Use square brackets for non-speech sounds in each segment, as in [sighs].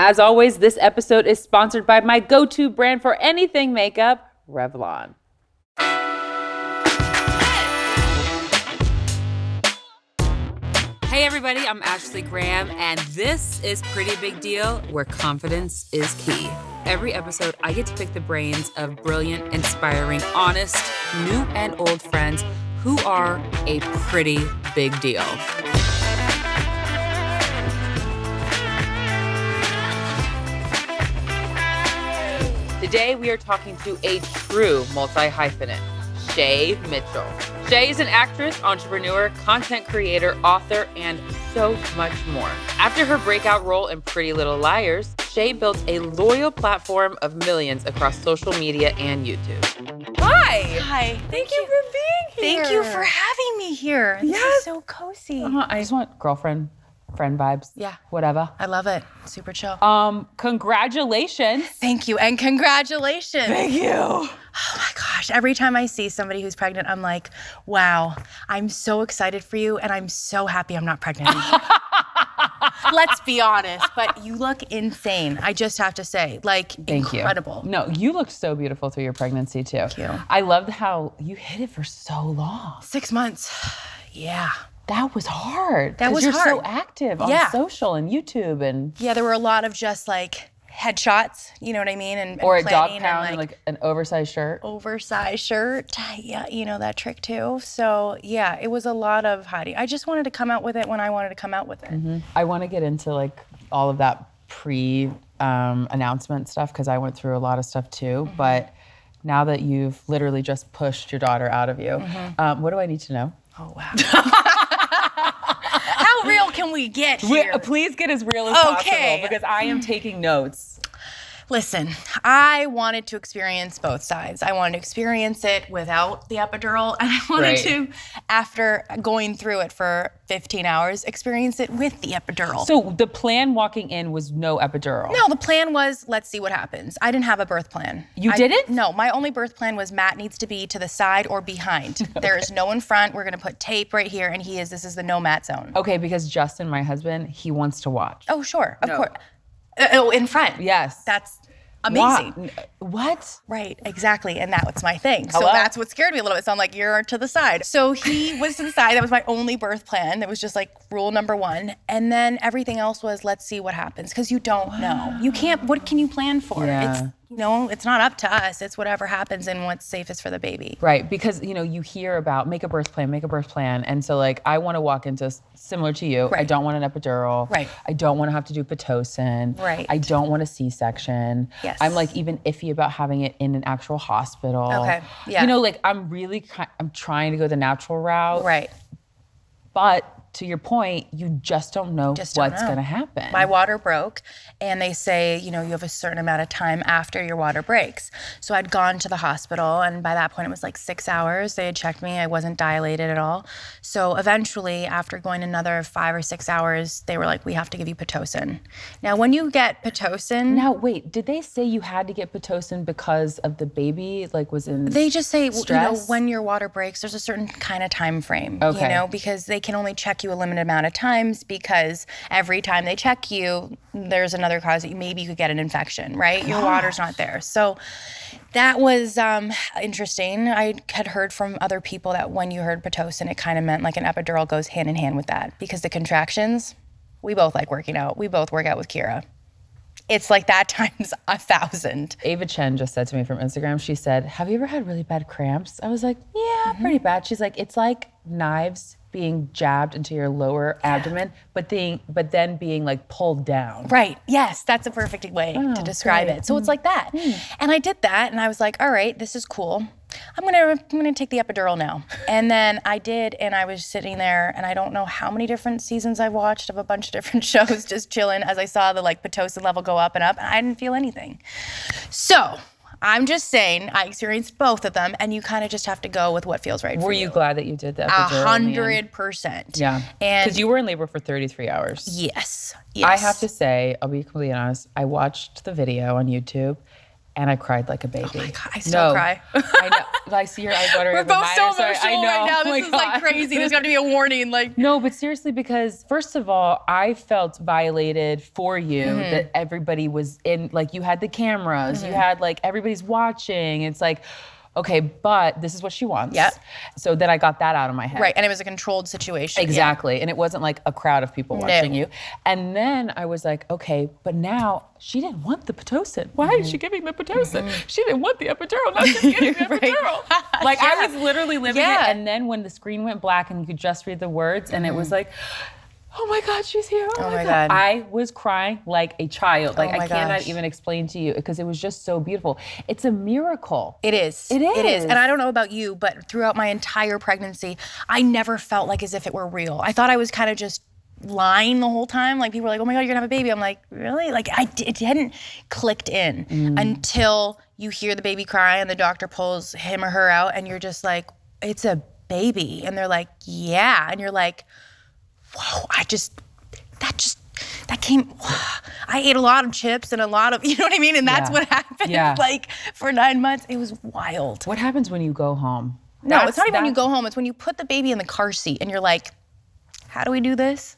As always, this episode is sponsored by my go to brand for anything makeup, Revlon. Hey, everybody, I'm Ashley Graham, and this is Pretty Big Deal, where confidence is key. Every episode, I get to pick the brains of brilliant, inspiring, honest, new and old friends who are a pretty big deal. Today, we are talking to a true multi hyphenate, Shay Mitchell. Shay is an actress, entrepreneur, content creator, author, and so much more. After her breakout role in Pretty Little Liars, Shay built a loyal platform of millions across social media and YouTube. Hi. Hi. Thank, you for being here. Thank you for having me here. This Yes. is so cozy. Uh-huh, I just want girlfriend, friend vibes. Yeah. Whatever. I love it. Super chill. Um, congratulations. Thank you and congratulations. Thank you. Oh my gosh. Every time I see somebody who's pregnant, I'm like, wow, I'm so excited for you and I'm so happy I'm not pregnant. anymore." [laughs] Let's be honest, but you look insane. I just have to say, like, Thank incredible. you. No, you looked so beautiful through your pregnancy too. Thank you. I loved how you hid it for so long. Six months. Yeah. That was hard. That was you're so active on Yeah. social and YouTube and Yeah, there were a lot of just like headshots, you know what I mean? And, and or a dog pound and, and like an oversized shirt. oversized shirt. Yeah, you know that trick too. So yeah, it was a lot of hiding. I just wanted to come out with it when I wanted to come out with it. I want to get into like all of that pre um, announcement stuff because I went through a lot of stuff too. Mm-hmm. But now that you've literally just pushed your daughter out of you, Mm-hmm. um, what do I need to know? Oh wow. [laughs] Can we get Re- here? Please get as real as Okay. possible because I am taking notes. Listen, I wanted to experience both sides. I wanted to experience it without the epidural, and I wanted Right. to, after going through it for 15 hours, experience it with the epidural. So the plan walking in was no epidural. No, the plan was let's see what happens. I didn't have a birth plan. You I- didn't? No, my only birth plan was Matt needs to be to the side or behind. [laughs] There is no in front. We're gonna put tape right here, and he is. This is the no Matt zone. Okay, because Justin, my husband, he wants to watch. Oh, sure, of course. Uh, oh, in front. Yes. That's amazing. What? Right, exactly. And that was my thing. So Hello? that's what scared me a little bit. So I'm like, you're to the side. So he [laughs] was to the side. That was my only birth plan. That was just like rule number one. And then everything else was let's see what happens. Because you don't know. You can't, what can you plan for? Yeah. It's, you know, it's not up to us. It's whatever happens and what's safest for the baby. Right, because you know you hear about make a birth plan, make a birth plan, and so like I want to walk into similar to you. Right. I don't want an epidural. Right. I don't want to have to do pitocin. Right. I don't want a C-section. Yes. I'm like even iffy about having it in an actual hospital. Okay, yeah. You know, like I'm really I'm trying to go the natural route. Right. But to your point, you just don't know Just don't what's going to happen. My water broke, and they say, you know, you have a certain amount of time after your water breaks. So I'd gone to the hospital, and by that point, it was like six hours. They had checked me, I wasn't dilated at all. So eventually, after going another five or six hours, they were like, we have to give you Pitocin. Now, when you get Pitocin, now wait, did they say you had to get pitocin because of the baby? Like was in They just say, w- you know, when your water breaks, there's a certain kind of time frame, Okay. you know, because they can only check you a limited amount of times because every time they check you, there's another cause that you, maybe you could get an infection, right? Your water's not there. So that was um, interesting. I had heard from other people that when you heard Pitocin, it kind of meant like an epidural goes hand in hand with that because the contractions, we both like working out. We both work out with Kira. It's like that [laughs] times a thousand. Ava Chen just said to me from Instagram, she said, Have you ever had really bad cramps? I was like, Yeah, pretty bad. She's like, It's like knives being jabbed into your lower abdomen, but being but then being like pulled down. Right. Yes, that's a perfect way to oh, describe great. it. So it's like that. Hmm. And I did that and I was like, all right, this is cool. I'm gonna I'm gonna take the epidural now. And then I did, and I was sitting there, and I don't know how many different seasons I've watched of a bunch of different [laughs] shows, just chilling as I saw the like pitocin level go up and up, and I didn't feel anything. So I'm just saying, I experienced both of them, and you kind of just have to go with what feels right for Were you. you glad that you did that? A hundred percent. Yeah. And Because you were in labor for 33 hours. yes, I have to say, I'll be completely honest, I watched the video on YouTube and I cried like a baby. Oh my God, I still cry. I know. I see your eyes watering. We're both so are starting- I emotional right now. Oh This is like God. crazy. There's got to be a warning. Like, No, but seriously, because first of all, I felt violated for you Mm-hmm. that everybody was in, like, you had the cameras, you had, like, everybody's watching. It's like, okay, but this is what she wants. Yeah. So then I got that out of my head. right. And it was a controlled situation. Yeah. Exactly. And it wasn't like a crowd of people No. watching you. And then I was like, okay, but now she didn't want the Pitocin. Why is she giving the Pitocin? She didn't want the epidural. Now she's getting the Mm-hmm. [laughs] Right. epidural. [laughs] like I was literally living Yeah. it. And then when the screen went black and you could just read the words and it was like, Oh my God, she's here. Oh. Oh my, my God. God. I was crying like a child. Like Oh I cannot gosh. even explain to you because it was just so beautiful. It's a miracle. It is. It It is. is. And I don't know about you, but throughout my entire pregnancy, I never felt like as if it were real. I thought I was kind of just lying the whole time. Like people were like, "Oh my god, you're gonna have a baby." I'm like, "Really?" Like I d- it hadn't clicked in mm. until you hear the baby cry and the doctor pulls him or her out, and you're just like, "It's a baby," and they're like, "Yeah," and you're like, "Whoa!" I just that just. That came. [sighs] I ate a lot of chips and a lot of, [laughs] you know what I mean, and that's Yeah. what happened. Yeah. [laughs] Like for nine months, it was wild. What happens when you go home? No, That's- it's not even when you go home. It's when you put the baby in the car seat and you're like, how do we do this?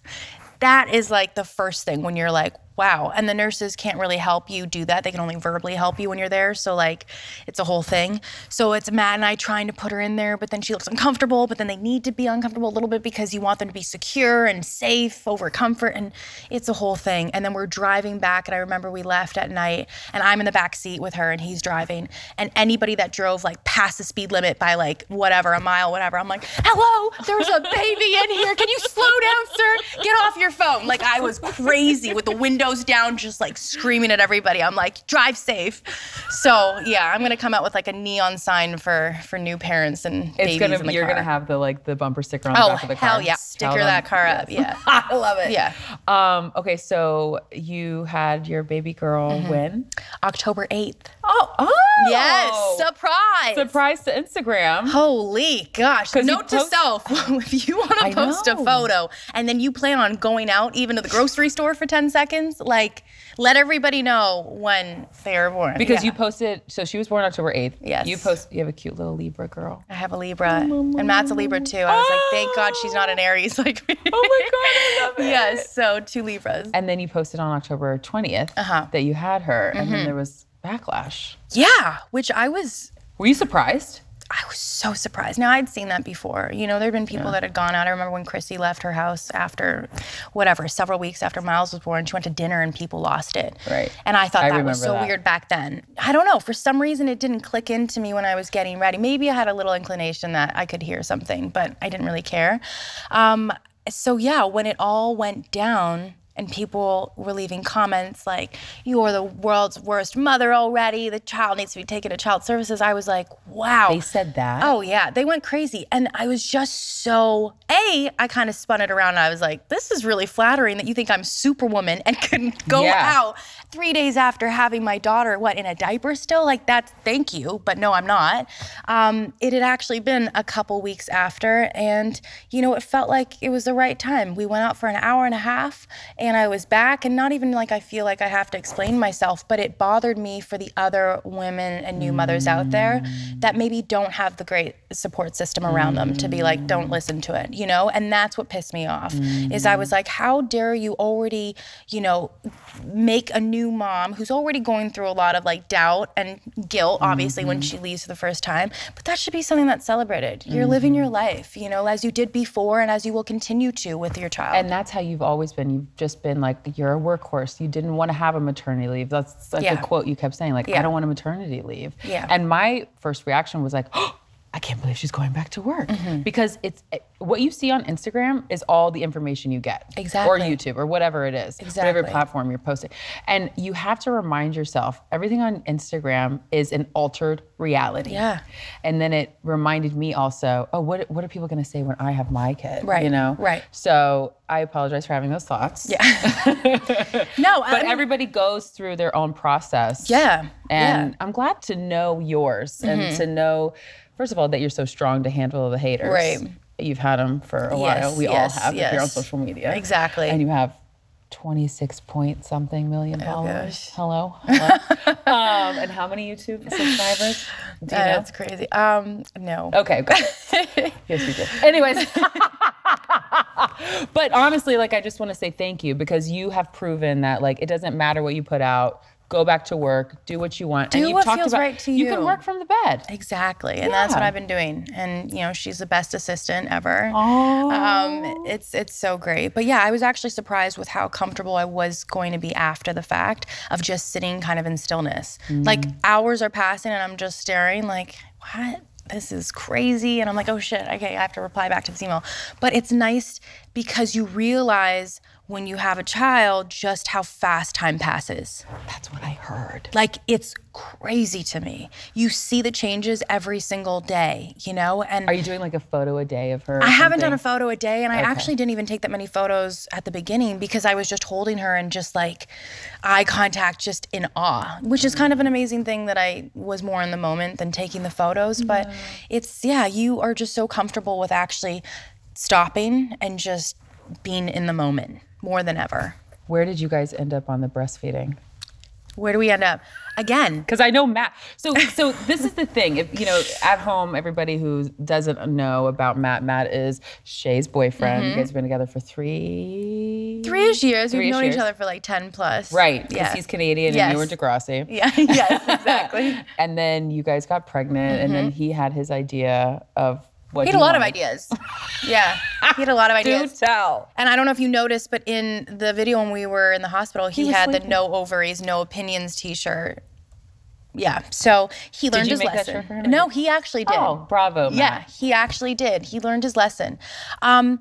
That is like the first thing when you're like, wow. And the nurses can't really help you do that. They can only verbally help you when you're there. So, like, it's a whole thing. So, it's Matt and I trying to put her in there, but then she looks uncomfortable, but then they need to be uncomfortable a little bit because you want them to be secure and safe over comfort. And it's a whole thing. And then we're driving back. And I remember we left at night and I'm in the back seat with her and he's driving. And anybody that drove like past the speed limit by like whatever, a mile, whatever, I'm like, hello, there's a baby in here. Can you slow down, sir? Get off your phone. Like I was crazy with the windows down, just like screaming at everybody. I'm like, drive safe. So yeah, I'm gonna come out with like a neon sign for for new parents and It's babies gonna in the you're car. gonna have the like the bumper sticker on the Oh back of the car. Oh hell yeah! Tell Sticker them. that car up. Yeah. [laughs] I love it. Yeah. Um, okay, so you had your baby girl Mm-hmm. when? October 8th. Oh, oh Yes, surprise. Surprise to Instagram. Holy gosh! Note to self [laughs] if you want to post a photo and then you plan on going out even to the grocery store for 10 seconds, like let everybody know when they are born. Because Yeah. you posted, so she was born October 8th. Yes. You post, you have a cute little Libra girl. I have a Libra and Matt's a Libra too. I was like, thank God she's not an Aries [laughs] like me. Oh my God, I love it. yes, so two Libras. And then you posted on October 20th Uh-huh. that you had her, and then there was backlash. Yeah, which I was Were you surprised? I was so surprised. Now I'd seen that before. You know, there'd been people that had gone out. I remember when Chrissy left her house after, whatever, several weeks after Miles was born. She went to dinner and people lost it. Right. And I thought I that was so that. weird back then. I don't know. For some reason, it didn't click into me when I was getting ready. Maybe I had a little inclination that I could hear something, but I didn't really care. Um, so yeah, when it all went down. And people were leaving comments like, You're the world's worst mother already. The child needs to be taken to child services. I was like, Wow. They said that. Oh yeah, they went crazy, and I was just so a. I kind of spun it around. And I was like, "This is really flattering that you think I'm Superwoman and can go Yeah. out three days after having my daughter, what in a diaper still? Like that's thank you, but no, I'm not." Um, it had actually been a couple weeks after, and you know, it felt like it was the right time. We went out for an hour and a half, and I was back, and not even like I feel like I have to explain myself, but it bothered me for the other women and new mothers out there that maybe don't have the great support system around them to be like, don't listen to it, you know? And that's what pissed me off is I was like, how dare you already, you know, make a new mom who's already going through a lot of like doubt and guilt, obviously, when she leaves for the first time. But that should be something that's celebrated. You're living your life, you know, as you did before and as you will continue to with your child. And that's how you've always been. You've just been like, you're a workhorse. You didn't want to have a maternity leave. That's like Yeah. a quote you kept saying, like, I don't want a maternity leave. Yeah. And my first reaction was like, oh, [gasps] I can't believe she's going back to work. Mm-hmm. Because it's what you see on Instagram is all the information you get. Exactly, or YouTube or whatever it is. exactly. Whatever platform you're posting. And you have to remind yourself everything on Instagram is an altered reality. Yeah. And then it reminded me also, oh, what, what are people going to say when I have my kid? Right, You know? right. So I apologize for having those thoughts. yeah. [laughs] no, I But mean, everybody goes through their own process. Yeah, And yeah. Mm-hmm. I'm glad to know yours and to know, first of all, that you're so strong to handle the haters. Right. You've had them for a Yes, while. We yes, all have if you're on yes. social media. Exactly. And you have 26 point something million followers. Oh. Hello. [laughs] Hello. um, and how many YouTube subscribers? Do you know? That's crazy. Um, no. Okay, good. [laughs] yes, you did. Anyways. [laughs] but honestly, like I just want to say thank you because you have proven that like it doesn't matter what you put out. Go back to work, do what you want. Do and you've what talked feels about right to you You can work from the bed. Exactly. And that's what I've been doing. And you know, she's the best assistant ever. Oh. Um, it's it's so great. But yeah, I was actually surprised with how comfortable I was going to be after the fact of just sitting kind of in stillness. Like hours are passing and I'm just staring like, what? This is crazy. And I'm like, oh shit, okay, I have to reply back to this email. But it's nice because you realize when you have a child just how fast time passes. That's what I heard. Like it's crazy to me. You see the changes every single day, you know? And Are you doing like a photo a day of her? I haven't done a photo a day, and I actually didn't even take that many photos at the beginning because I was just holding her and just like eye contact, just in awe, which is kind of an amazing thing that I was more in the moment than taking the photos. But it's, yeah, you are just so comfortable with actually stopping and just being in the moment more than ever. Where did you guys end up on the breastfeeding? Where do we end up? Again, Because I know Matt. So, so this is the thing. If you know, at home, everybody who doesn't know about Matt, Matt is Shay's boyfriend. You mm-hmm. guys have been together for three, three-ish years. We've known years. each other for like 10 plus. right? Because Yeah. he's Canadian and you were Yes. Degrassi. [laughs] Yeah, yes, exactly. [laughs] And then you guys got pregnant, and then mm-hmm. he had his idea of what He had a lot of ideas. Yeah, he had a lot of [laughs] ideas. Do tell. And I don't know if you noticed, but in the video when we were in the hospital, he, was had the "No Ovaries, No Opinions" T-shirt. Yeah, so he learned you his make that lesson. shirt for him? No, he actually did. Oh, bravo, Matt. Yeah, he actually did. He learned his lesson. Um,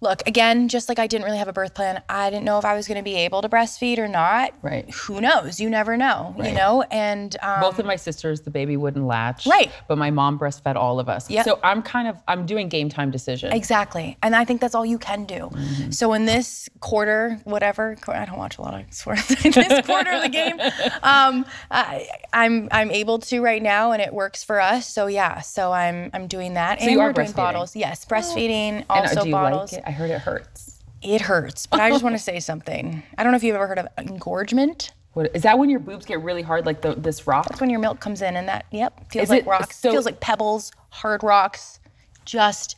look, again, just like I didn't really have a birth plan, I didn't know if I was going to be able to breastfeed or not. Right. Who knows? You never know. right. You know, and um, Both of my sisters, the baby wouldn't latch. Right. But my mom breastfed all of us. Yep. So I'm kind of I'm doing game time decisions. Exactly. And I think that's all you can do. Mm-hmm. So in this quarter, whatever, qu- I don't watch a lot of sports. [laughs] in this quarter of the game, [laughs] um, I, I'm I'm able to right now, and it works for us. So yeah, so I'm I'm doing that. and you are we're doing breastfeeding? bottles. Yes, breastfeeding. And, uh, Also do you bottles. like it? I heard it hurts. It hurts, but I just want to say something. I don't know if you've ever heard of engorgement. What, is that when your boobs get really hard, like the, this rock? That's when your milk comes in, and that yep feels Is like it- rocks. so- feels like pebbles, hard rocks, just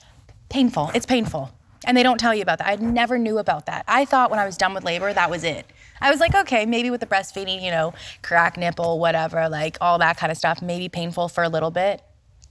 painful. It's painful, and they don't tell you about that. I never knew about that. I thought when I was done with labor, that was it. I was like, okay, maybe with the breastfeeding, you know, crack nipple, whatever, like all that kind of stuff, maybe painful for a little bit.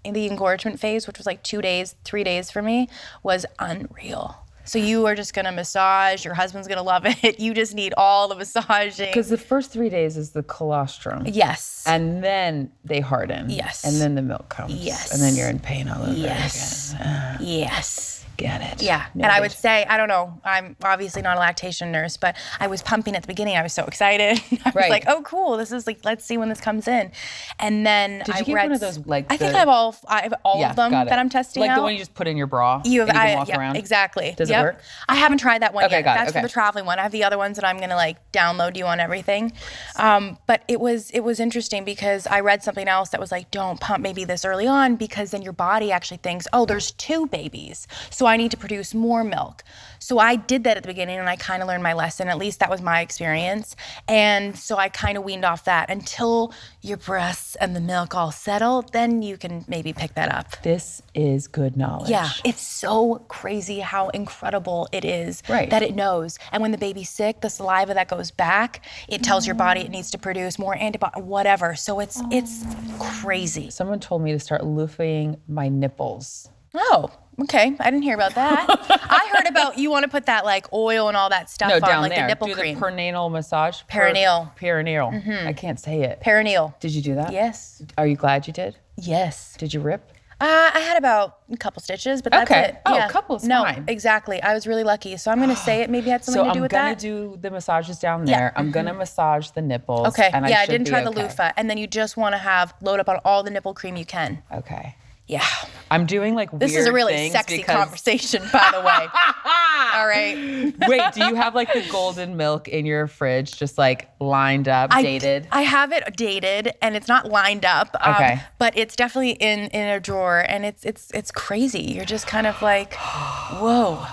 In the engorgement phase, which was like two days, three days for me, was unreal. So you are just gonna massage. Your husband's gonna love it. [laughs] You just need all the massaging. Because the first three days is the colostrum. Yes. And then they harden. Yes. And then the milk comes. Yes. And then you're in pain all over Yes. Yes. Get it. Yeah. and I would say, I don't know, I'm obviously not a lactation nurse, but I was pumping at the beginning. I was so excited. [laughs] I was Right. like, oh, cool. This is like, let's see when this comes in. And then Did I you get one of those, like, I think I have all, I have all Yeah, of them that I'm testing Like out. the one you just put in your bra. You have, and you can I, walk yeah, around. exactly. Does it Yep. work? I haven't tried that one Okay, yet. got it, That's okay. for the traveling one. I have the other ones that I'm gonna like download you on everything. Um, but it was it was interesting because I read something else that was like, don't pump maybe this early on because then your body actually thinks, oh, there's two babies, so I need to produce more milk. So I did that at the beginning and I kind of learned my lesson. At least that was my experience. And so I kind of weaned off that until your breasts and the milk all settle. Then you can maybe pick that up. This is good knowledge. Yeah, it's so crazy how incredible it is Right. that it knows. And when the baby's sick, the saliva that goes back, it tells your body it needs to produce more antibody, whatever. So it's it's crazy. Someone told me to start loofing my nipples. Oh, okay. I didn't hear about that. I heard [laughs] about you want to put that like oil and all that stuff No, on, down like there. the nipple do cream. the perinatal massage. Per- Perineal. Mm-hmm. perineal. I can't say it. Perineal. Did you do that? Yes. Are you glad you did? Yes. Did you rip? Uh, I had about a couple stitches, but that's Okay. it. Oh, yeah. couple is no, fine. exactly. I was really lucky. So I'm going [gasps] to say it maybe had something So to do I'm with gonna do the massages down there. Yeah. I'm gonna massage the nipples. Okay. And yeah, I, should didn't try the okay. loofah. And then you just want to have load up on all the nipple cream you can. Okay. Yeah. I'm doing like This is a really sexy because- conversation, by the way. [laughs] all right. Wait, do you have like the golden milk in your fridge, just like lined up, I- dated? I have it dated and it's not lined up. um, Okay. But it's definitely in in a drawer and it's it's it's crazy. You're just kind of like, [gasps] whoa.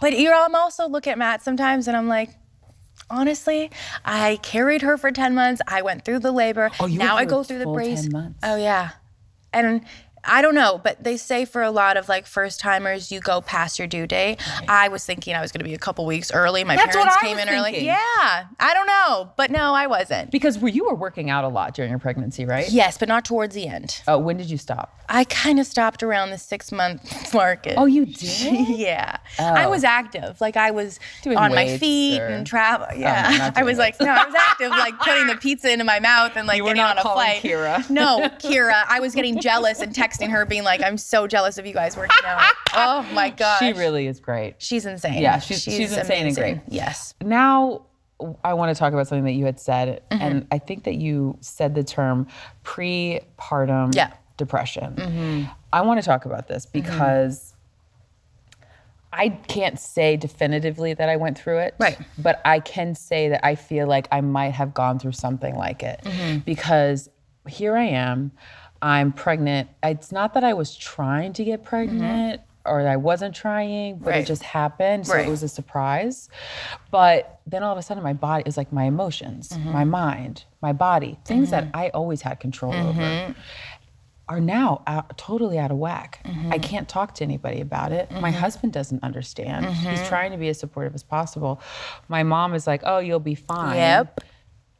But you're I'm also look at Matt sometimes and I'm like, honestly, I carried her for 10 months. I went through the labor. Oh, you now I go through the brace. 10 months. Oh yeah. And I don't know, but they say for a lot of like first timers, you go past your due date. I was thinking I was going to be a couple weeks early. My That's parents came in early. Yeah, I don't know, but no, I wasn't. Because were you were working out a lot during your pregnancy, right? Yes, but not towards the end. Oh, when did you stop? I kind of stopped around the six month [laughs] mark. Oh, you [laughs] did? yeah. oh. I Oh. was active. Like I was Doing on my feet or- and travel. no, Yeah. not [laughs] I was like, no, I was active, like putting the pizza into my mouth and like You were getting not on a flight. Kira. No, Kira. I was getting jealous and texting her, being like, I'm so jealous of you guys working out. [laughs] Oh my gosh. She really is great. She's insane. Yeah, she's- she's insane and great. Yes. Now, I want to talk about something that you had said, Mm-hmm. and I think that you said the term prepartum Yeah. Mm-hmm. depression. I want to talk about this because I can't say definitively that I went through it. Right. But I can say that I feel like I might have gone through something like it Mm-hmm. because here I am. I'm pregnant. It's not that I was trying to get pregnant or that I wasn't trying, but Mm-hmm. Right. it just happened. So Right. it was a surprise. But then all of a sudden, my body is like my emotions, Mm-hmm. my mind, my body, things that I always had control Mm-hmm. over are now out, totally out of whack. Mm-hmm. I can't talk to anybody about it. My husband doesn't understand. Mm-hmm. He's trying to be as supportive as possible. My mom is like, "Oh, you'll be fine." Yep.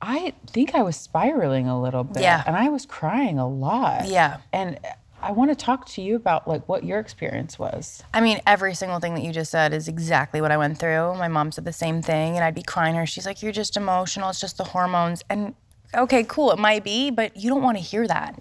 I think I was spiraling a little bit. Yeah. And I was crying a lot. Yeah. And I want to talk to you about like what your experience was. I mean, every single thing that you just said is exactly what I went through. My mom said the same thing, and I'd be crying her. She's like, "You're just emotional. It's just the hormones." And okay, cool, it might be, but you don't want to hear that.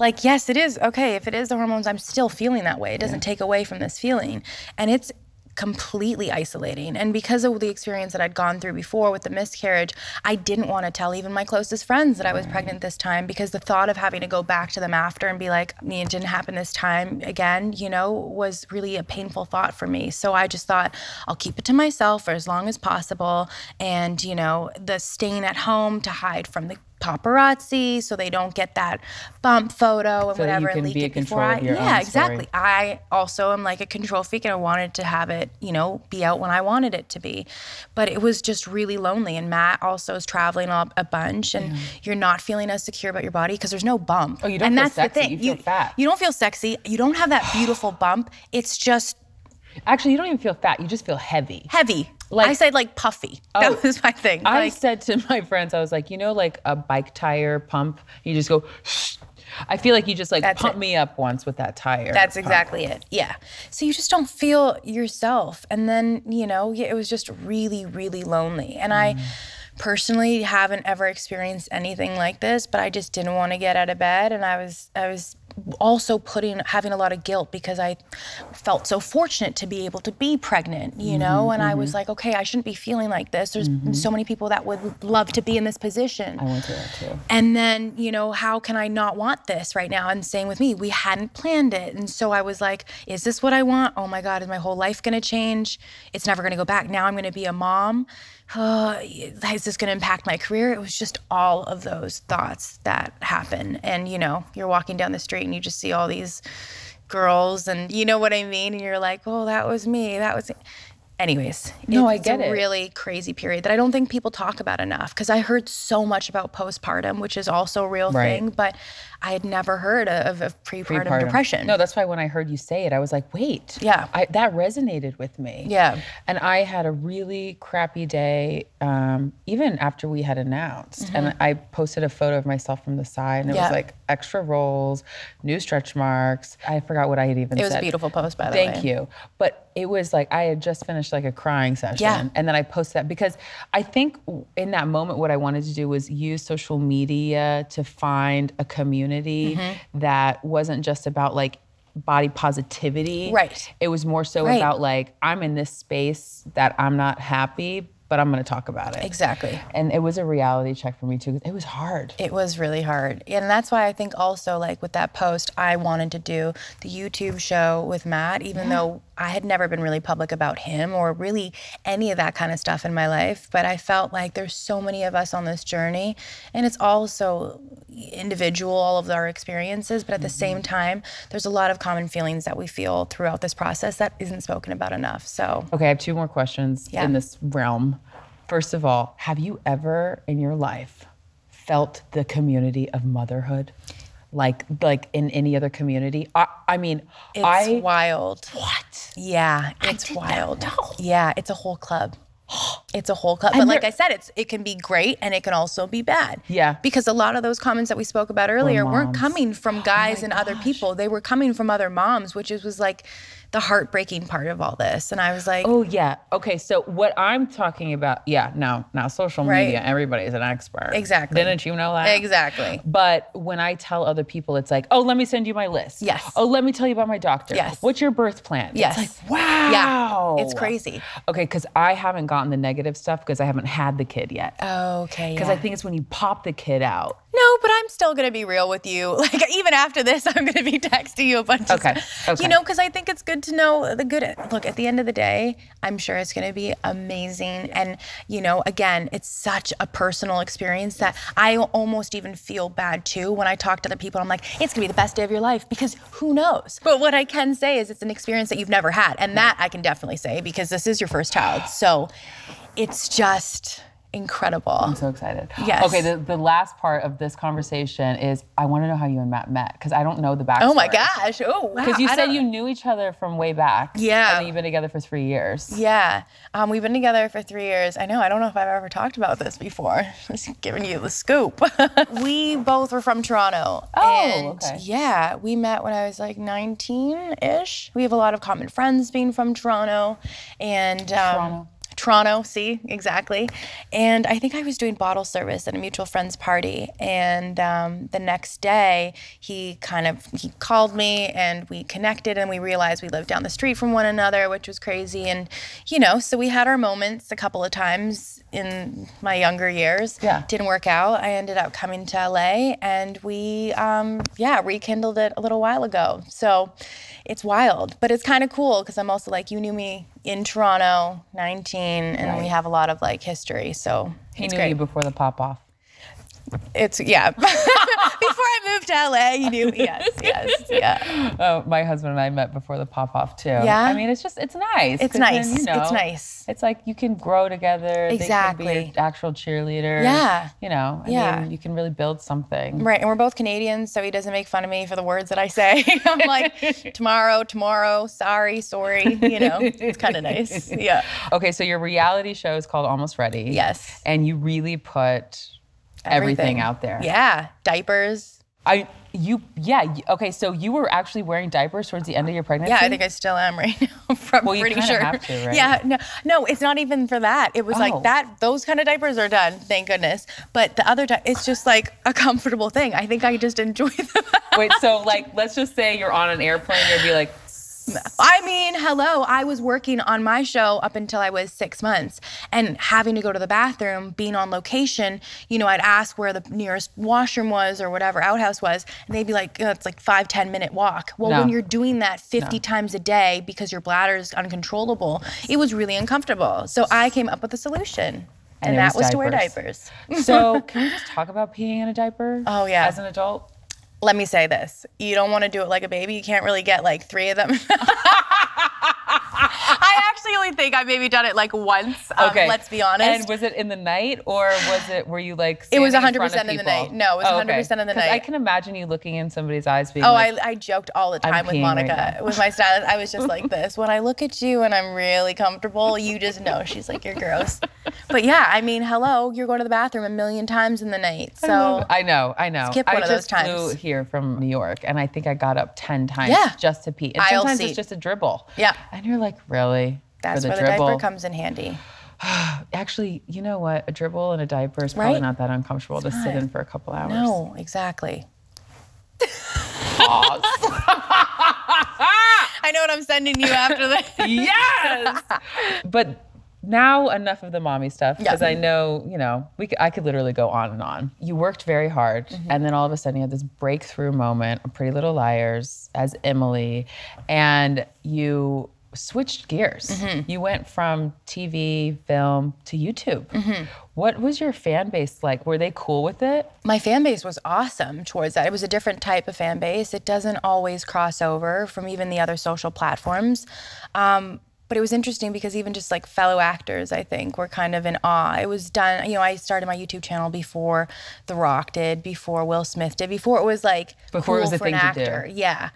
Like, yes, it is okay. If it is the hormones, I'm still feeling that way. It doesn't take away from this feeling, and it's completely isolating. And because of the experience that I'd gone through before with the miscarriage, I didn't want to tell even my closest friends that I was pregnant this time because the thought of having to go back to them after and be like, "Nee, it didn't happen this time again, you know, was really a painful thought for me. So I just thought, I'll keep it to myself for as long as possible. And, you know, the staying at home to hide from the paparazzi so they don't get that bump photo and So you whatever and leak be it before I yeah exactly story. I also am like a control freak and I wanted to have it, you know, be out when I wanted it to be. But it was just really lonely. And Matt also is traveling a, a bunch and you're not feeling as secure about your body because there's no bump. Oh, you don't and feel that's sexy, the thing. you feel fat. You don't feel sexy. You don't have that beautiful [sighs] bump. It's just Actually, you don't even feel fat. You just feel heavy. heavy. Like- I said like puffy. Oh, that was my thing. I like, said to my friends, I was like, you know, like a bike tire pump, you just go. I feel like you just like pump it. me up once with that tire. That's pump. exactly it. Yeah. So you just don't feel yourself. And then, you know, it was just really, really lonely. And I mm. Personally haven't ever experienced anything like this, but I just didn't want to get out of bed. And I was, I was also putting, having a lot of guilt because I felt so fortunate to be able to be pregnant, you mm-hmm, know? And I was mm-hmm. like, okay, I shouldn't be feeling like this. There's mm-hmm. so many people that would love to be in this position. I went through that too. And then, you know, how can I not want this right now? And same with me, we hadn't planned it. And so I was like, is this what I want? Oh my God, is my whole life gonna change? It's never gonna go back. Now I'm gonna be a mom. Uh, is this gonna impact my career? It was just all of those thoughts that happen. And, you know, you're walking down the street and you just see all these girls and you know what I mean? And you're like, oh, that was me. That was. Anyways, No, I get a it. really crazy period that I don't think people talk about enough because I heard so much about postpartum, which is also a real Right. thing, but I had never heard of, of prepartum, Prepartum. depression. No, that's why when I heard you say it, I was like, wait. Yeah. I, that resonated with me. Yeah. And I had a really crappy day, um, even after we had announced. And I posted a photo of myself from the side, and it Mm-hmm. Yeah. was like extra rolls, new stretch marks. I forgot what I had even it said. was a beautiful post, by the way. Thank you. But it was like I had just finished like a crying session. Yeah. And then I posted that because I think in that moment, what I wanted to do was use social media to find a community Mm-hmm. that wasn't just about like body positivity. Right. It was more so Right. about like, I'm in this space that I'm not happy, but I'm going to talk about it. Exactly. And it was a reality check for me too. It was hard. It was really hard. And that's why I think also like with that post, I wanted to do the YouTube show with Matt, even though I had never been really public about him or really any of that kind of stuff in my life. But I felt like there's so many of us on this journey and it's also individual, all of our experiences. But at the same mm-hmm. time, there's a lot of common feelings that we feel throughout this process that isn't spoken about enough. So Okay, I have two more questions Yeah. in this realm. First of all, have you ever in your life felt the community of motherhood? Like like in any other community? I, I mean, It's I wild. what? Yeah, it's wild. Yeah, it's a whole club. [gasps] It's a whole club. But like I said, it's it can be great and it can also be bad. Yeah. Because a lot of those comments that we spoke about earlier weren't. Oh coming from oh guys and other people. They were coming from other moms, which is was like the heartbreaking part of all this. And I was like, Oh yeah. Okay, so what I'm talking about, yeah, now now social Right. media, everybody's an expert. Exactly. Didn't you know that? Exactly. But when I tell other people, it's like, oh, let me send you my list. Yes. Oh, let me tell you about my doctor. Yes. What's your birth plan? Yes. It's like, wow. Yeah. It's crazy. Okay, because I haven't gotten the negative stuff because I haven't had the kid yet. Okay. Because I think it's when you pop the kid out. No, but I'm still gonna be real with you. [laughs] Like even after this, I'm gonna be texting you a bunch of Okay, stuff. okay. You know, because I think it's good to know the good. Look, at the end of the day, I'm sure it's gonna be amazing. And you know, again, it's such a personal experience that I almost even feel bad too when I talk to other people. I'm like, it's gonna be the best day of your life because who knows? But what I can say is it's an experience that you've never had, and that I can definitely say because this is your first child. So it's just incredible. I'm so excited. Yes. Okay, the, the last part of this conversation is I want to know how you and Matt met because I don't know the backstory. Oh my gosh! Oh wow! Because you I said don't- you knew each other from way back. Yeah. And you've been together for three years. Yeah, um, we've been together for three years. I know. I don't know if I've ever talked about this before. [laughs] Just giving you the scoop. [laughs] we both were from Toronto. Oh, okay. Yeah, we met when I was like 19-ish. We have a lot of common friends being from Toronto, and um, Toronto. Toronto, see, exactly. And I think I was doing bottle service at a mutual friend's party. And um, the next day, he kind of he called me and we connected and we realized we lived down the street from one another, which was crazy. And you know, so we had our moments a couple of times in my younger years. Yeah. Didn't work out. I ended up coming to LA and we um, yeah, rekindled it a little while ago. So it's wild, but it's kind of cool because I'm also like, you knew me in Toronto, 19, and we have a lot of like history. So He it's knew great. you before the pop off. It's yeah. [laughs] Before I moved to LA, you knew. Yes, yes, yeah. Oh, my husband and I met before the pop off too. Yeah? I mean, it's just it's nice. It's 'cause then, nice. you know, It's nice. It's like you can grow together. They can be Exactly. actual cheerleader. Yeah. You know. I Yeah. mean, you can really build something. Right, and we're both Canadians, so he doesn't make fun of me for the words that I say. [laughs] I'm like, [laughs] tomorrow, tomorrow, sorry, sorry. You know, it's kind of nice. Yeah. Okay, so your reality show is called Almost Ready. Yes. And you really put everything, out there. Yeah, diapers. I you yeah okay so you were actually wearing diapers towards the end of your pregnancy. Yeah, I think I still am right [laughs] now. I'm Well, you pretty sure. have to, right? Yeah, no, no, it's not even for that. It was Oh. like that. Those kind of diapers are done, thank goodness. But the other, di- it's just like a comfortable thing. I think I just enjoy [laughs] them. Wait, so like let's just say you're on an airplane, you'd be like, I mean, hello. I was working on my show up until I was six months and having to go to the bathroom, being on location, you know, I'd ask where the nearest washroom was or whatever outhouse was, and they'd be like, "Oh, it's like five, 10 minute walk. Well, No. when you're doing that 50 times a day because your bladder is uncontrollable, it was really uncomfortable. So I came up with a solution. And And, that was was, to wear diapers. diapers. so [laughs] can we just talk about peeing in a diaper? Oh, yeah. As an adult. Let me say this. You don't want to do it like a baby. You can't really get like three of them. [laughs] I actually only think I maybe done it like once. Um, Okay. Let's be honest. And was it in the night or was it were you like? It was standing in front 100% of in the night. No, it was Oh, okay. 100% in the 'Cause I can imagine you looking in somebody's eyes, being Oh, like, I, I joked all the I'm time with peeing right Monica, with my stylist. I was just like [laughs] this. When I look at you and I'm really comfortable, you just know she's like, you're gross. But yeah, I mean, hello, you're going to the bathroom a million times in the night. So I know, I know. Skip I one of those times. Here from New York, and I think I got up ten times Yeah. just to pee. And Aisle sometimes seat. it's just a dribble. Yeah. And you're like, really? that's the where the diaper comes in handy. [sighs] Actually, you know what? A dribble and a diaper is probably Right? not that uncomfortable to sit in for a couple hours. No, exactly. Pause. [laughs] I know what I'm sending you after this. [laughs] yes. But now enough of the mommy stuff Yeah. because I know you know we I could literally go on and on. You worked very hard, Mm-hmm. and then all of a sudden you had this breakthrough moment of Pretty Little Liars as Emily, and you switched gears. Mm-hmm. You went from TV, film to YouTube. Mm-hmm. What was your fan base like? Were they cool with it? my fan base was awesome towards that. It was a different type of fan base. It doesn't always cross over from even the other social platforms. Um, but it was interesting because even just like fellow actors, I think, were kind of in awe. It was done, you know, I started my YouTube channel before The Rock did, before Will Smith did, before it was like Before it was cool a thing an to do. actor. Yeah.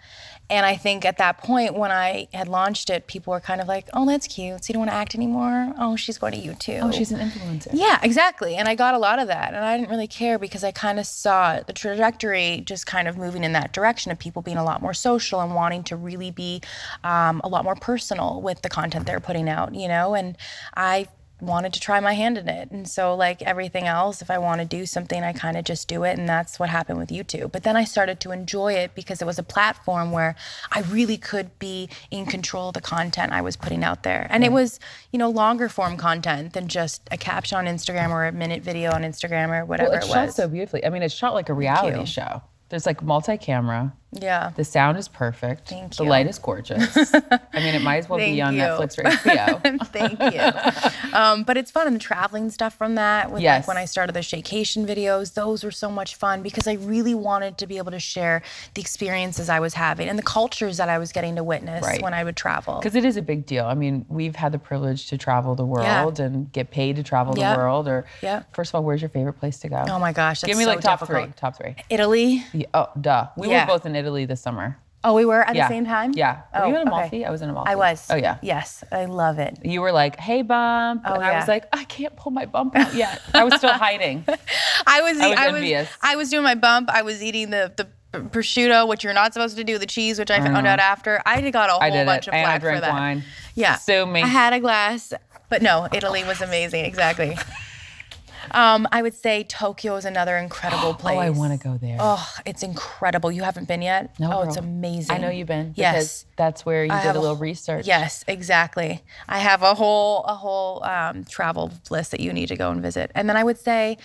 And I think at that point when I had launched it, people were kind of like, "Oh, that's cute. So you don't want to act anymore? Oh, she's going to YouTube." Oh, she's an influencer. Yeah, exactly. And I got a lot of that. And I didn't really care because I kind of saw the trajectory just kind of moving in that direction of people being a lot more social and wanting to really be um, a lot more personal with the content they're putting out, you know? And I wanted to try my hand in it. And so, like everything else, if I want to do something, I kind of just do it. And that's what happened with YouTube. But then I started to enjoy it because it was a platform where I really could be in control of the content I was putting out there. And it was, you know, longer form content than just a caption on Instagram or a minute video on Instagram or whatever Well, it's it shot so beautifully. I mean, it's shot like a reality show. There's like multi-camera. Yeah. The sound is perfect. Thank you. the light is gorgeous. I mean, it might as well be [laughs] on you. Netflix or [laughs] HBO. Thank you. Um, but it's fun and the traveling stuff from that. With Yes. like when I started the Shaycation videos, those were so much fun because I really wanted to be able to share the experiences I was having and the cultures that I was getting to witness Right. when I would travel. Because it is a big deal. I mean, we've had the privilege to travel the world and get paid to travel Yep. the world. Or Yep. first of all, where's your favorite place to go? Oh my gosh, that's Give me so like top difficult. three. Top three. Italy. Yeah, oh, duh. We Yeah. were both in Italy this summer. Oh, we were at Yeah. the same time. Yeah. Were Oh, you in oh, okay. Amalfi? I was in Amalfi. I was. Oh yeah. Yes, I love it. You were like, "Hey, bump," Oh, and I yeah. was like, "I can't pull my bump out yet." I was still hiding. [laughs] I was, I was I was, envious. I was doing my bump. I was eating the the prosciutto, which you're not supposed to do, the cheese, which I found uh-huh. out after. I got a whole bunch it, of flack for that. wine. Yeah. Sue me. I had a glass, but no, Italy was amazing. Exactly. [laughs] Um, I would say Tokyo is another incredible place. [gasps] Oh, I want to go there. Oh, it's incredible. You haven't been yet? No, Oh, it's amazing. I know you've been. Yes. Because that's where you I did a a little wh- research. Yes, exactly. I have a whole a whole um, travel list that you need to go and visit. And then I would say,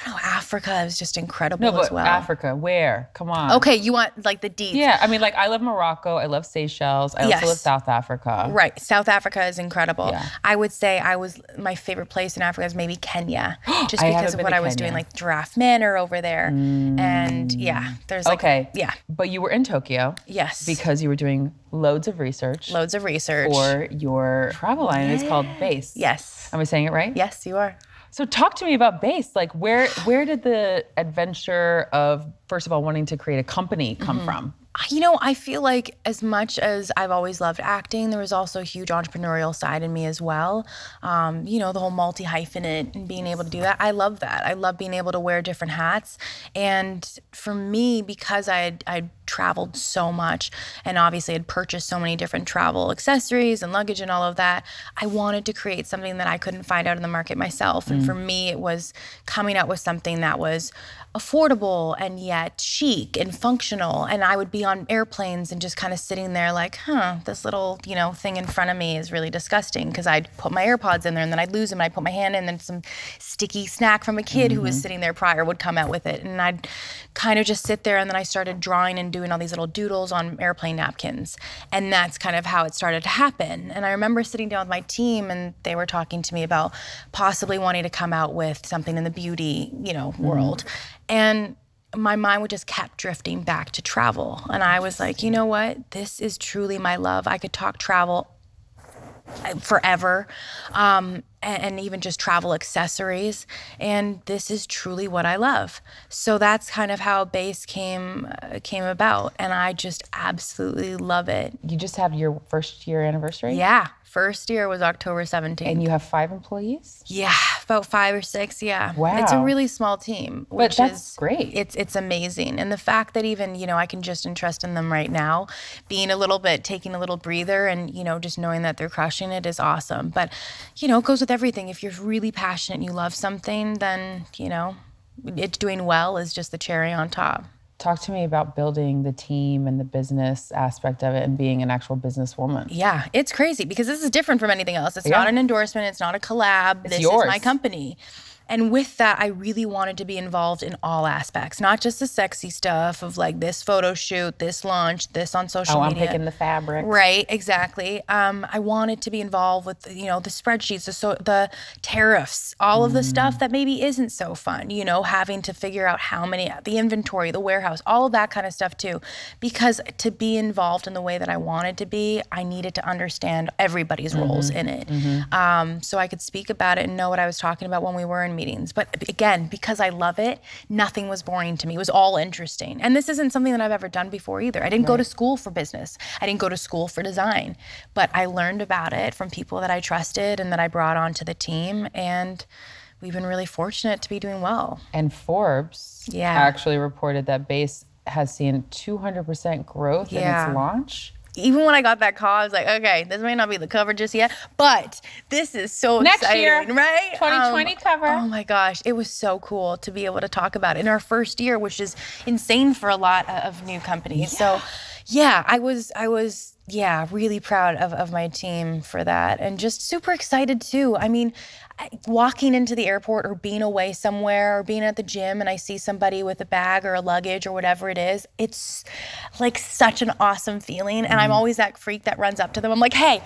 I don't know, Africa is just incredible No, as but well. Africa, where? Come on. Okay, you want like the deep. Yeah, I mean, like I love Morocco. I love Seychelles. I Yes. also love South Africa. Right. South Africa is incredible. Yeah. I would say I was my favorite place in Africa is maybe Kenya. [gasps] Just because of what I was doing, Kenya. like Giraffe Manor over there. And yeah, mm. there's like Okay. yeah. But you were in Tokyo Yes. because you were doing loads of research loads of research. for your travel line. It's called [gasps] BEIS. yes. Am I saying it right? Yes, you are. So talk to me about BEIS. Like where where did the adventure of first of all wanting to create a company come Mm-hmm. from? You know, I feel like as much as I've always loved acting, there was also a huge entrepreneurial side in me as well. Um, you know, the whole multi hyphenate and being able to do that. I love that. I love being able to wear different hats. And for me, because I had I'd traveled so much and obviously had purchased so many different travel accessories and luggage and all of that, I wanted to create something that I couldn't find out in the market myself. And for me, it was coming out with something that was affordable and yet chic and functional. And I would be on airplanes and just kind of sitting there like, huh, this little, you know, thing in front of me is really disgusting because I'd put my AirPods in there and then I'd lose them and I'd put my hand in and then some sticky snack from a kid who was mm-hmm. sitting there prior would come out with it. And I'd kind of just sit there and then I started drawing and doing all these little doodles on airplane napkins. And that's kind of how it started to happen. And I remember sitting down with my team and they were talking to me about possibly wanting to come out with something in the beauty, you know, mm-hmm. world. And my mind would just kept drifting back to travel. And I was like, you know what? This is truly my love. I could talk travel forever um, and, and even just travel accessories and this is truly what i love so that's kind of how BEIS came uh, came about and i just absolutely love it You just had your first year anniversary? yeah first year was october 17th And you have five employees? yeah about five or six yeah Wow. it's a really small team which that's is great. it's it's amazing and the fact that even you know i can just entrust in them right now being a little bit taking a little breather and you know just knowing that they're crushing it is awesome but you know it goes with everything if you're really passionate and you love something then you know it's doing well is just the cherry on top Talk to me about building the team and the business aspect of it and being an actual businesswoman. Yeah, it's crazy because this is different from anything else. It's Yeah. not an endorsement. It's not a collab. this is my company. And with that, I really wanted to be involved in all aspects, not just the sexy stuff of like this photo shoot, this launch, this on social Oh, I'm media. picking the fabric. Right, exactly. Um, I wanted to be involved with you know the spreadsheets, the so the tariffs, all of the stuff that maybe isn't so fun. You know, having to figure out how many, the inventory, the warehouse, all of that kind of stuff too. Because to be involved in the way that I wanted to be, I needed to understand everybody's roles in it, um, so I could speak about it and know what I was talking about when we were in meetings. But again, because I love it, nothing was boring to me. It was all interesting, and this isn't something that I've ever done before either. I didn't go to school for business. I didn't go to school for design, but I learned about it from people that I trusted and that I brought onto the team. And we've been really fortunate to be doing well. And Forbes Yeah. actually reported that BEIS has seen 200% growth in its launch. Even when I got that call, I was like, okay, this may not be the cover just yet, but this is so Next exciting, year, right? Um, 2020 cover. Oh my gosh, it was so cool to be able to talk about it in our first year, which is insane for a lot of new companies. So, yeah, I was, I was, yeah, really proud of, of my team for that, and just super excited too. I mean, walking into the airport or being away somewhere or being at the gym and I see somebody with a bag or a luggage or whatever it is, it's like such an awesome feeling. And I'm mm-hmm. always that freak that runs up to them. I'm like, hey,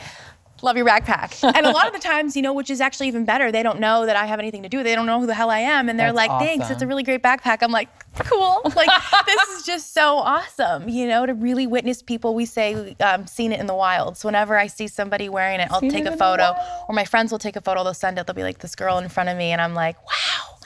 love your backpack. [laughs] and a lot of the times, you know, which is actually even better, they don't know that I have anything to do. They don't know who the hell I am. And they're That's like, thanks, it's a really great backpack. I'm like, cool. [laughs] Like, this is just so awesome, you know, to really witness people. We say, um, seen it in the wild. So whenever I see somebody wearing it, I'll Seen take it a photo, or my friends will take a photo. They'll send it. They'll be like, this girl in front of me. And I'm like, wow,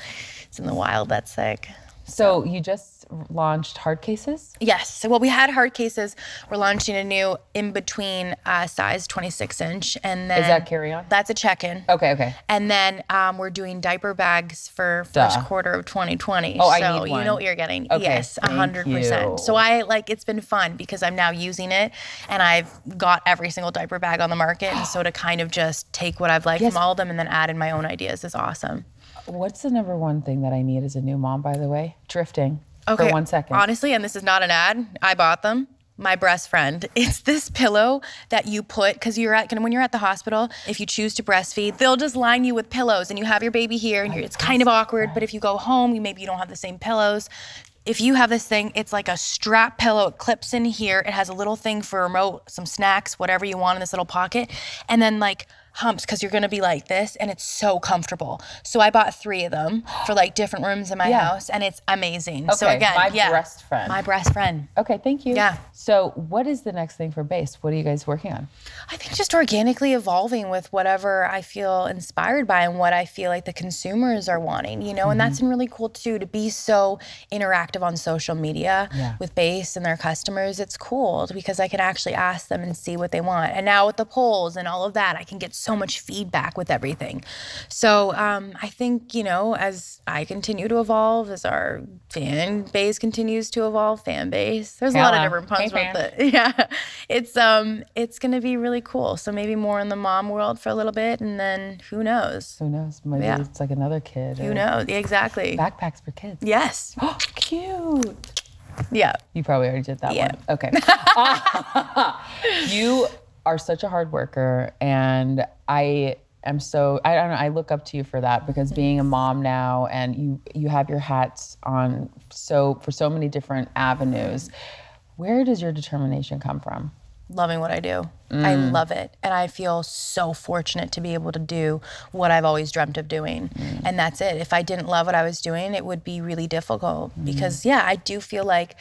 it's in the wild. That's sick. So you just launched hard cases? Yes. So, well, we had hard cases. We're launching a new in between uh, size 26 inch. And then. Is that carry-on? That's a check in. Okay, okay. And then um, we're doing diaper bags for first Duh. quarter of 2020. Oh, I so need you know what you're getting. Okay, yes, thank 100%. you. So I like it's been fun because I'm now using it and I've got every single diaper bag on the market. And so to [gasps] kind of just take what I've liked Yes. from all of them and then add in my own ideas is awesome. What's the number one thing that I need as a new mom, by the way? Drifting. Okay. For one second. Honestly, and this is not an ad. I bought them. My Brest Friend. [laughs] It's this pillow that you put because you're at when you're at the hospital. If you choose to breastfeed, they'll just line you with pillows, and you have your baby here, and you're, it's kind of awkward. But if you go home, you maybe you don't have the same pillows. If you have this thing, it's like a strap pillow. It clips in here. It has a little thing for a remote, some snacks, whatever you want in this little pocket, and then like humps because you're gonna be like this, and it's so comfortable. So I bought three of them for like different rooms in my Yeah. house, and it's amazing. so Okay, again, my yeah, Brest Friend. my Brest Friend. Okay, thank you. Yeah. So what is the next thing for BEIS? What are you guys working on? I think just organically evolving with whatever I feel inspired by and what I feel like the consumers are wanting, you know, and that's mm-hmm. been really cool too to be so interactive on social media Yeah. with BEIS and their customers. It's cool because I can actually ask them and see what they want. And now with the polls and all of that, I can get so much feedback with everything. So um, I think, you know, as I continue to evolve, as our fan base continues to evolve, fan base, there's a lot of different puns Hey, with it. [laughs] Yeah, it's um, it's gonna be really cool. So maybe more in the mom world for a little bit, and then who knows? Who knows? Maybe Yeah. it's like another kid. Who knows? Exactly. Backpacks for kids. Yes. Oh, [gasps] cute. Yeah. You probably already did that Yeah. one. Okay. [laughs] [laughs] you are such a hard worker, and I am so I don't know. I look up to you for that because being a mom now, and you you have your hats on so for so many different avenues. Where does your determination come from? Loving what I do. I love it. And I feel so fortunate to be able to do what I've always dreamt of doing. And that's it. If I didn't love what I was doing, it would be really difficult because, yeah, I do feel like,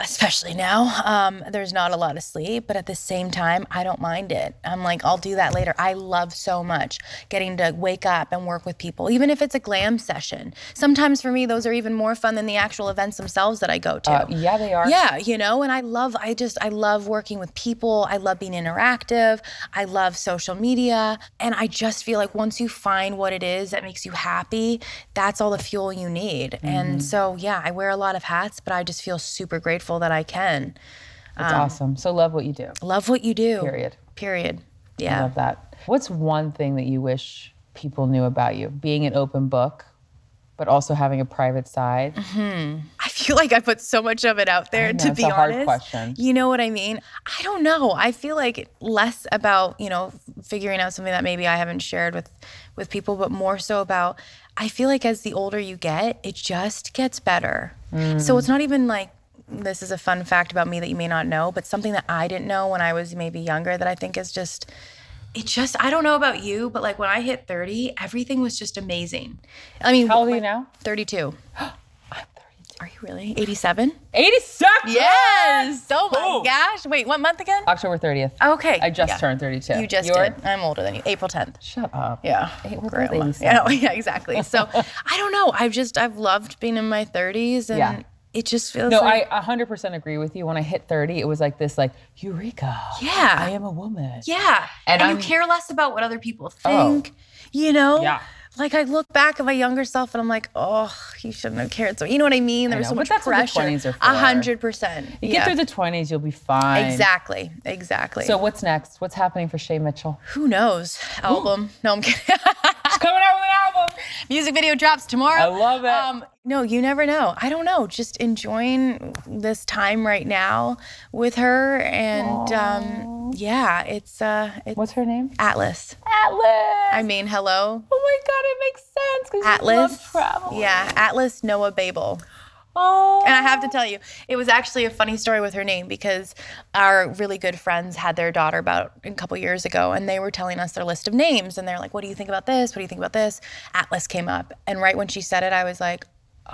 especially now, um, there's not a lot of sleep, but at the same time, I don't mind it. I'm like, I'll do that later. I love so much getting to wake up and work with people, even if it's a glam session. Sometimes for me, those are even more fun than the actual events themselves that I go to. Uh, yeah, they are. Yeah, you know, and I love, I just, I love working with people. I love being interactive. I love social media. And I just feel like once you find what it is that makes you happy, that's all the fuel you need. Mm-hmm. And so, yeah, I wear a lot of hats, but I just feel super grateful that I can. It's awesome. So love what you do. Love what you do. Period. Period. Yeah. I love that. What's one thing that you wish people knew about you? Being an open book, but also having a private side. Mm-hmm. I feel like I put so much of it out there know, to be a hard honest. question. You know what I mean? I don't know. I feel like less about, you know, figuring out something that maybe I haven't shared with with people, but more so about I feel like as the older you get, it just gets better. So mm. it's not even like this is a fun fact about me that you may not know, but something that I didn't know when I was maybe younger that I think is just it just I don't know about you, but like when I hit 30, everything was just amazing. I mean, How old are you now? 32. [gasps] I'm 32. Are you really? 87? 87. Yes. Oh my oh Boom. gosh. Wait, what month again? October 30th. Okay. I just yeah. turned 32. You just You're- did. I'm older than you. April 10th. Shut up. Yeah. We're Grandma. Yeah, [laughs] yeah, exactly. So I don't know. I've just I've loved being in my 30s [laughs] and Yeah. It just feels No, like I 100% agree with you. When I hit 30, it was like this, like eureka. Yeah. I am a woman. Yeah. And And, you care less about what other people Oh. think. You know? Yeah. Like I look back at my younger self and I'm like, oh, you shouldn't have cared. So you know what I mean? There was know, so but much that's pressure. 20s are. A hundred percent. You Yeah. get through the 20s, you'll be fine. Exactly. Exactly. So what's next? What's happening for Shay Mitchell? who knows? Album. No, I'm kidding. [laughs] She's coming out with an album. Music video drops tomorrow. I love it. Um, no, you never know. I don't know. Just enjoying this time right now with her, and um, yeah, it's uh, it's What's her name? Atlas. Atlas. I mean, hello, my God, it makes sense because Atlas. love travel. Yeah, Atlas Noa Babel. Oh. And I have to tell you, it was actually a funny story with her name because our really good friends had their daughter about a couple years ago and they were telling us their list of names and they're like, What do you think about this? What do you think about this? Atlas came up. And right when she said it, I was like,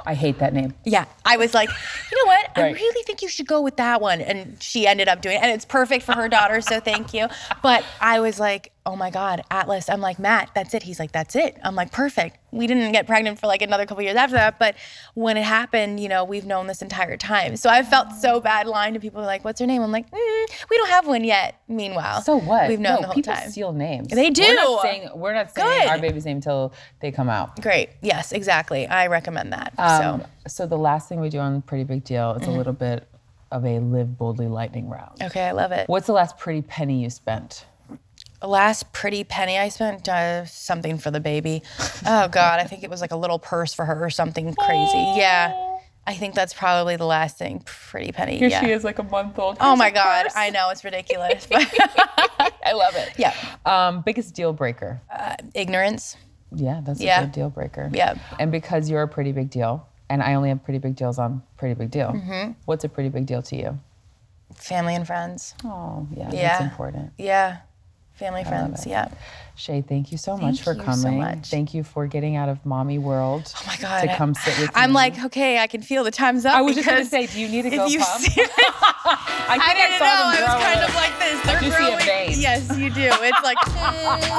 I hate that name. Yeah, I was like, you know what? I really think you should go with that one. And she ended up doing it. And it's perfect for her daughter, so thank you. But I was like, oh my God, Atlas. I'm like, Matt, that's it. He's like, that's it. I'm like, perfect. We didn't get pregnant for like another couple years after that. But when it happened, you know, we've known this entire time. So I felt so bad lying to people like, what's her name? I'm like, mm, we don't have one yet. Meanwhile, So what? We've known no, the whole people time. steal names. They do. We're not saying, we're not saying Good. our baby's name until they come out. Great. Yes, exactly. I recommend that. Um, so so the last thing we do on Pretty Big Deal, it's a little bit of a live boldly lightning round. okay, I love it. What's the last pretty penny you spent? Last pretty penny I spent uh, something for the baby. Oh God, I think it was like a little purse for her or something crazy. Yeah, I think that's probably the last thing. Pretty penny. Here yeah. she is, like a month old. Oh my a God, purse. I know it's ridiculous. But [laughs] [laughs] I love it. yeah, Um, biggest deal breaker. ignorance. Yeah, that's Yeah. a good deal breaker. Yeah. And because you're a pretty big deal, and I only have pretty big deals on Pretty Big Deal, Mm-hmm. what's a pretty big deal to you? Family and friends. Oh, yeah, that's important. Yeah, family friends. Yeah. Shay, thank you so much for you so coming. much. Thank you for getting out of mommy world. Oh my God. To come sit with I'm me. like, okay, I can feel the time's up. I was just gonna say, do you need to if go you pump? see- [laughs] I think I I, didn't saw know. I was kind of like this. They're a growing. Yes, you do. It's like, [laughs]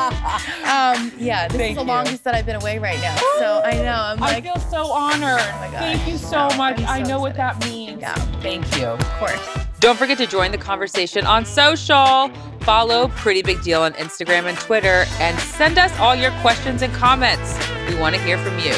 um, yeah. This Thank is the you. longest that I've been away right now. So I know. I'm I feel so honored. Oh my God. Thank you so No, much. I'm I so know what that means. Yeah. Thank you. of course. Don't forget to join the conversation on social. Follow Pretty Big Deal on Instagram and Twitter and send us all your questions and comments. We want to hear from you.